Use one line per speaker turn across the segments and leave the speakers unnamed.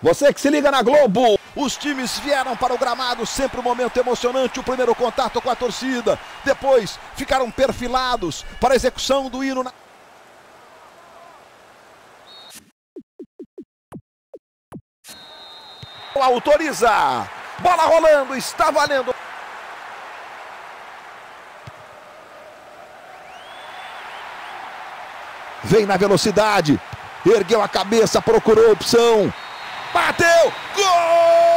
Você que se liga na Globo. Os times vieram para o gramado, sempre um momento emocionante. O primeiro contato com a torcida. Depois ficaram perfilados para a execução do hino. Na... Autoriza. Bola rolando, está valendo. Vem na velocidade. Ergueu a cabeça, procurou opção. Bateu! Gol!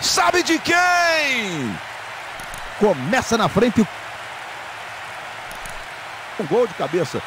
Sabe de quem? Começa na frente. Um gol de cabeça.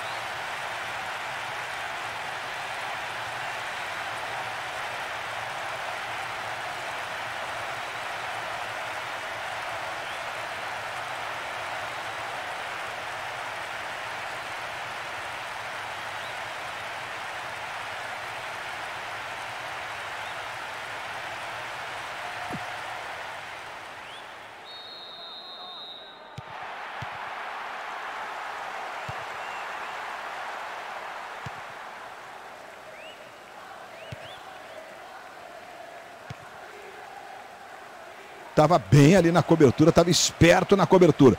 Estava bem ali na cobertura, estava esperto na cobertura.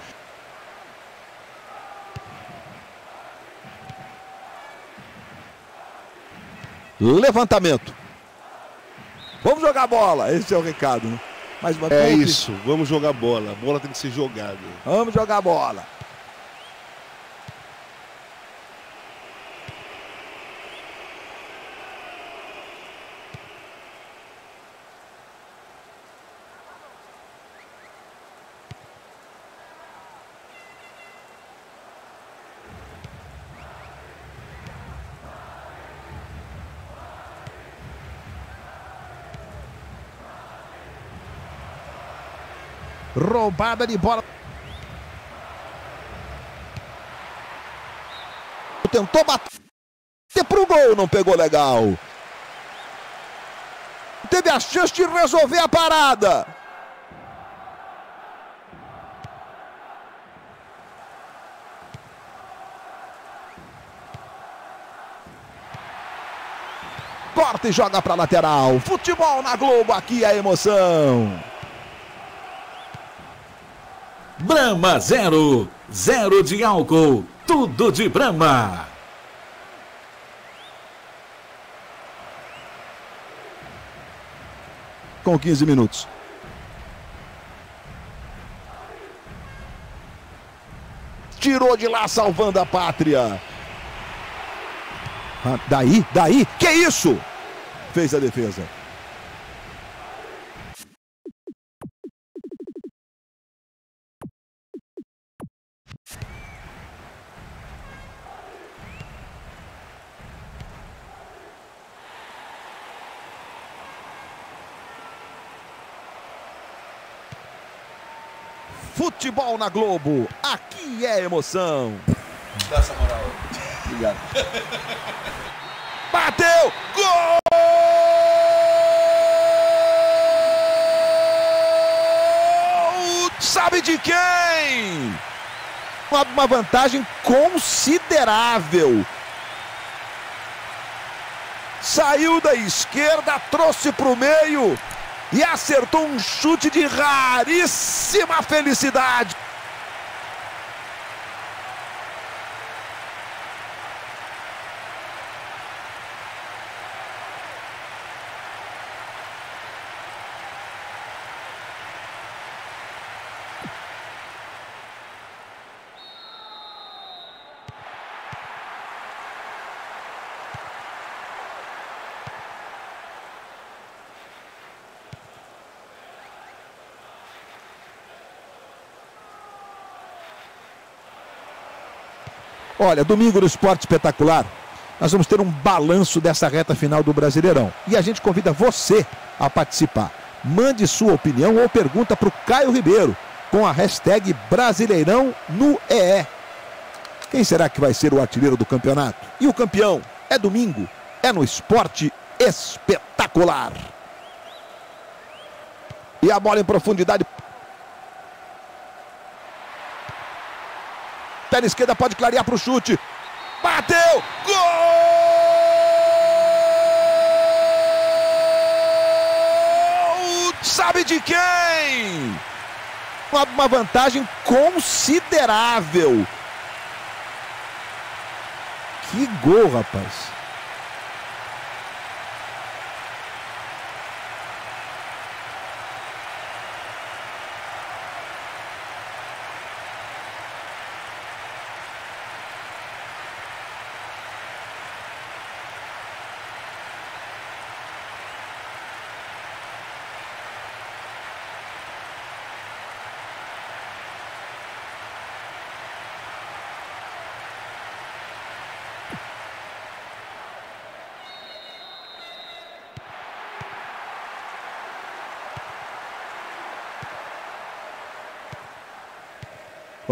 Levantamento. Vamos jogar bola. Esse é o recado. Né?
Mas, é isso. Vamos jogar bola. A bola tem que ser jogada.
Vamos jogar bola. Roubada de bola. Tentou bater pro gol, não pegou legal. Teve a chance de resolver a parada. Corta e joga para lateral. Futebol na Globo, aqui é emoção.
Brahma Zero. Zero de álcool. Tudo de Brahma.
Com 15 minutos. Tirou de lá salvando a pátria. Ah, daí, daí, que isso? Fez a defesa. Futebol na Globo. Aqui é emoção.
Dá essa moral.
Obrigado. Bateu! Gol! Sabe de quem? Uma, uma vantagem considerável. Saiu da esquerda, trouxe para o meio e acertou um chute de raríssima felicidade. Olha, domingo no Esporte Espetacular, nós vamos ter um balanço dessa reta final do Brasileirão. E a gente convida você a participar. Mande sua opinião ou pergunta para o Caio Ribeiro com a hashtag Brasileirão no EE. Quem será que vai ser o artilheiro do campeonato? E o campeão? É domingo, é no Esporte Espetacular. E a bola em profundidade perna esquerda pode clarear para o chute. Bateu! Gol! Sabe de quem? Uma vantagem considerável. Que gol, rapaz.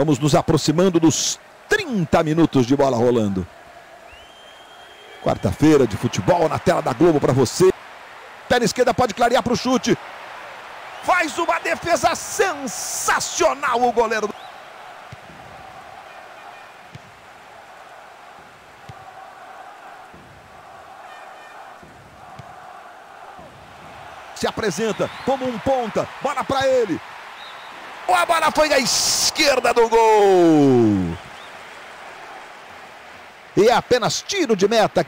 Vamos nos aproximando dos 30 minutos de bola rolando. Quarta-feira de futebol na tela da Globo para você. Pé esquerda pode clarear para o chute. Faz uma defesa sensacional o goleiro. Se apresenta como um ponta. Bola para ele. A bola foi à esquerda do gol. E é apenas tiro de meta.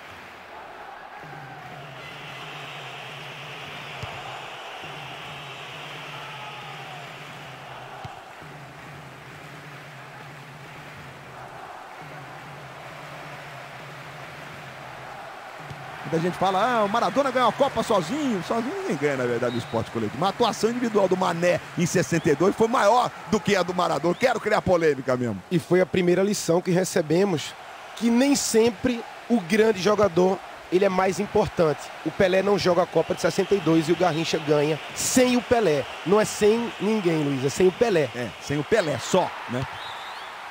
Gente fala, ah, o Maradona ganhou a Copa sozinho. Sozinho ninguém ganha, na verdade, no esporte coletivo. Uma atuação individual do Mané em 62 foi maior do que a do Maradona. Quero criar polêmica mesmo.
E foi a primeira lição que recebemos, que nem sempre o grande jogador ele é mais importante. O Pelé não joga a Copa de 62 e o Garrincha ganha sem o Pelé. Não é sem ninguém, Luiz, é sem o Pelé.
É, sem o Pelé só, né?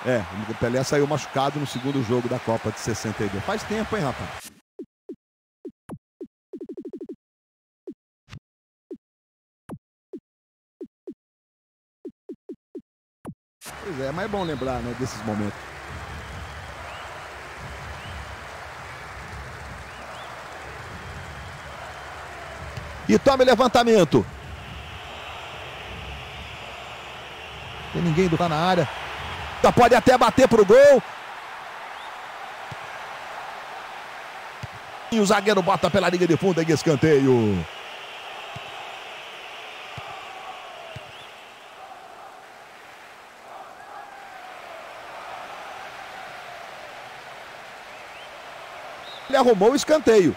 É, o Pelé saiu machucado no segundo jogo da Copa de 62. Faz tempo, hein, rapaz? Pois é, mas é bom lembrar né, desses momentos. E tome levantamento. Tem ninguém do tá na área. Pode até bater pro gol. E o zagueiro bota pela linha de fundo em escanteio. Arrumou o escanteio.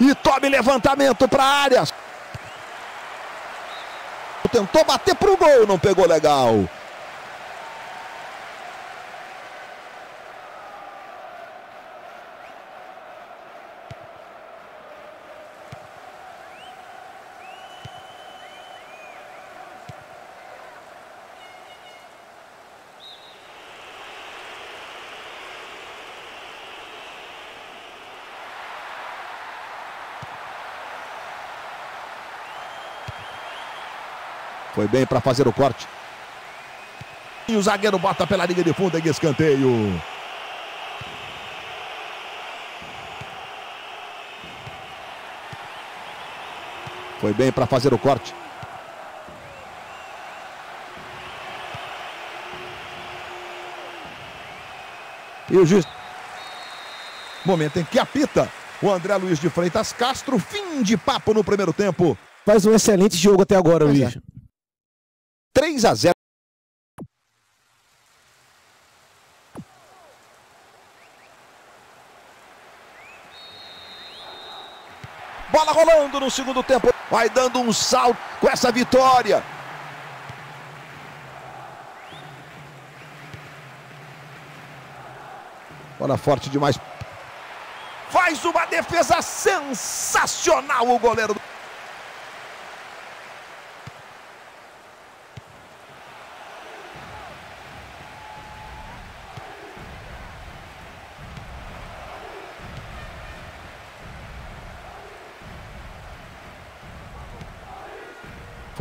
E tome levantamento para a área. Tentou bater para o gol, não pegou legal. Foi bem para fazer o corte. E o zagueiro bota pela linha de fundo em escanteio. Foi bem para fazer o corte. E o juiz. Momento em que apita o André Luiz de Freitas Castro. Fim de papo no primeiro tempo.
Faz um excelente jogo até agora, Luiz. É.
3 a 0. Bola rolando no segundo tempo. Vai dando um salto com essa vitória. Bola forte demais. Faz uma defesa sensacional o goleiro.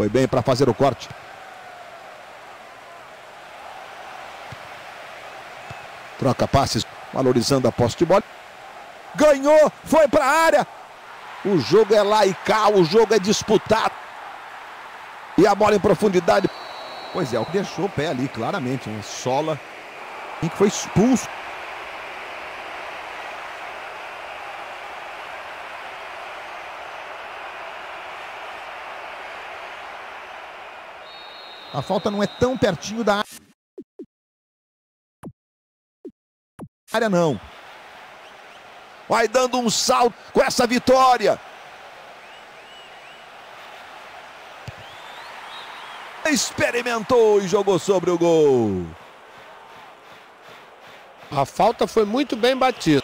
Foi bem para fazer o corte. Troca passes, valorizando a posse de bola. ganhou, foi para a área. O jogo é lá e cá, o jogo é disputado. E a bola em profundidade. Pois é, o que deixou o pé ali, claramente. Um sola que foi expulso. A falta não é tão pertinho da área, não. Vai dando um salto com essa vitória. Experimentou e jogou sobre o gol.
A falta foi muito bem batida.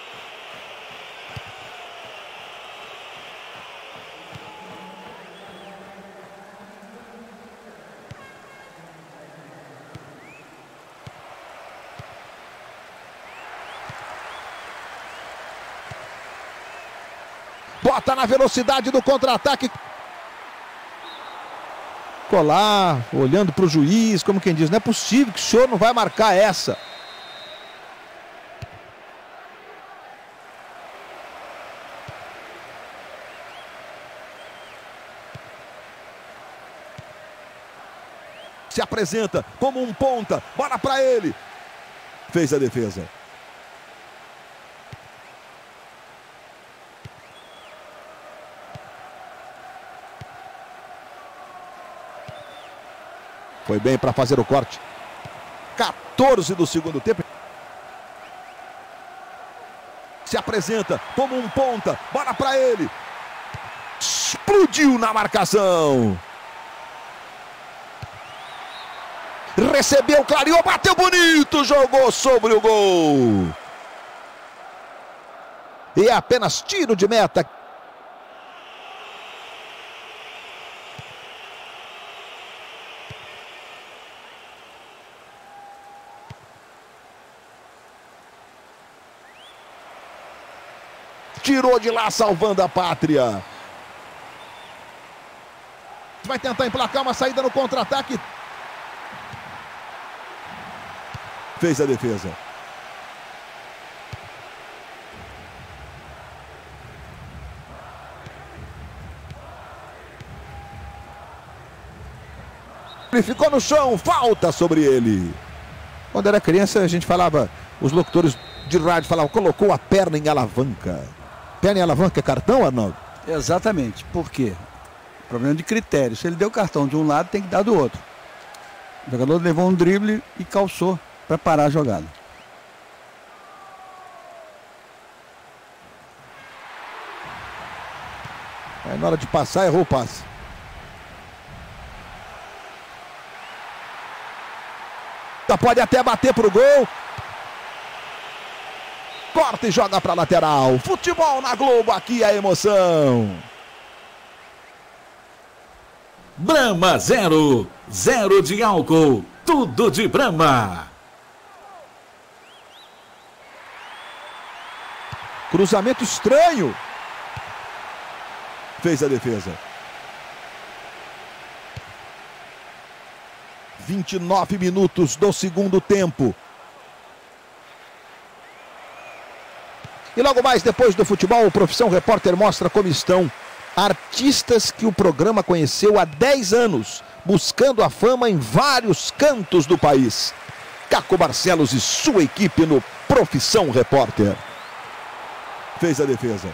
Bota na velocidade do contra-ataque. Colar, olhando para o juiz, como quem diz, não é possível que o senhor não vai marcar essa. Se apresenta como um ponta, bola para ele. Fez a defesa. Foi bem para fazer o corte. 14 do segundo tempo. Se apresenta como um ponta. Bola para ele. Explodiu na marcação. Recebeu, clareou, bateu bonito, jogou sobre o gol. E é apenas tiro de meta. tirou de lá salvando a pátria. Vai tentar emplacar uma saída no contra-ataque. Fez a defesa. Ele ficou no chão, falta sobre ele. Quando era criança, a gente falava, os locutores de rádio falavam, colocou a perna em alavanca. Perna em alavanca é cartão, Arnaldo?
Exatamente. Por quê? Problema de critério. Se ele deu cartão de um lado, tem que dar do outro. O jogador levou um drible e calçou para parar a jogada.
Aí na hora de passar, errou o passe. Pode até bater pro gol. Corta e joga para lateral. Futebol na Globo, aqui é emoção.
Brahma zero, zero de álcool, tudo de Brahma.
Cruzamento estranho. Fez a defesa. 29 minutos do segundo tempo. E logo mais, depois do futebol, o Profissão Repórter mostra como estão artistas que o programa conheceu há 10 anos, buscando a fama em vários cantos do país. Caco Barcelos e sua equipe no Profissão Repórter. Fez a defesa.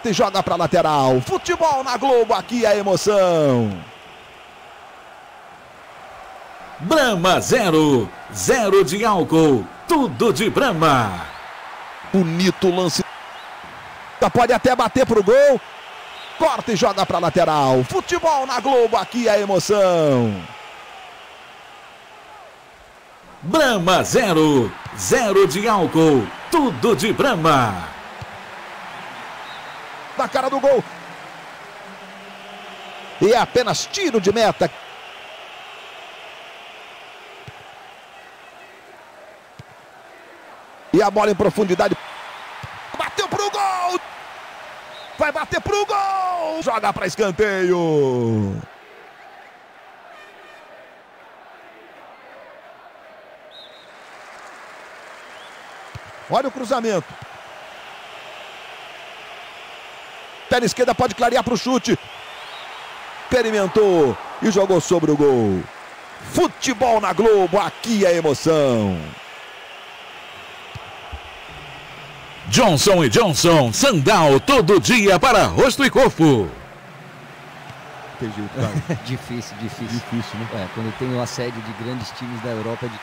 Corta e joga para lateral. Futebol na Globo, aqui é emoção.
Brahma zero, zero de álcool, tudo de Brahma.
Bonito lance. Pode até bater pro gol. Corta e joga para lateral. Futebol na Globo, aqui é emoção.
Brahma zero, zero de álcool, tudo de Brahma
na cara do gol. E é apenas tiro de meta. E a bola em profundidade. Bateu pro gol. Vai bater pro gol! Joga para escanteio. Olha o cruzamento. Perna esquerda pode clarear para o chute. Experimentou e jogou sobre o gol. Futebol na Globo, aqui é emoção.
Johnson e Johnson, Sandal, todo dia para rosto e corpo.
difícil, difícil. Difícil, né? É, quando tem o assédio de grandes times da Europa. De...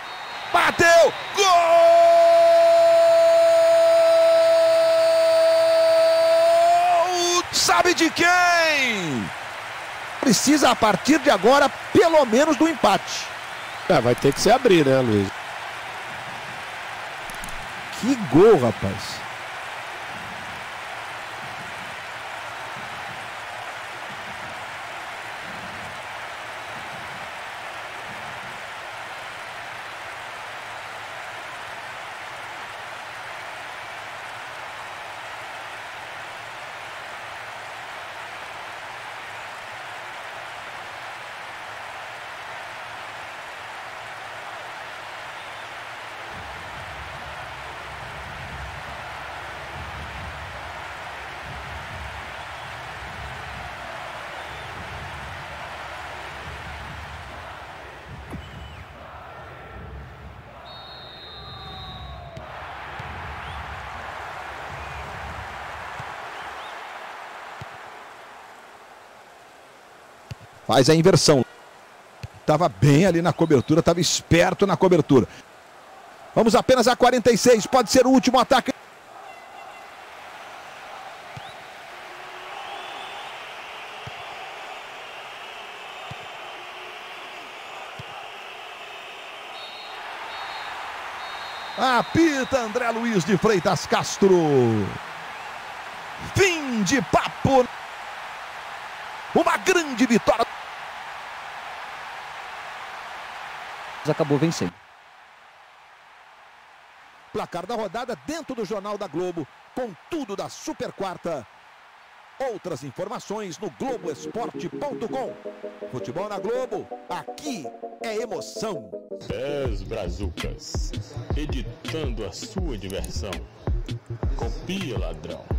Bateu! Gol! Sabe de quem? Precisa a partir de agora, pelo menos, do empate.
É, vai ter que se abrir, né, Luiz?
Que gol, rapaz. Faz a inversão. Estava bem ali na cobertura, estava esperto na cobertura. Vamos apenas a 46, pode ser o último ataque. Apita André Luiz de Freitas Castro. Fim de papo. Uma grande vitória.
Acabou vencendo.
Placar da rodada dentro do Jornal da Globo, com tudo da Super Quarta. Outras informações no Globoesporte.com. Futebol na Globo, aqui é emoção.
10 Brazucas, editando a sua diversão. Copia, ladrão.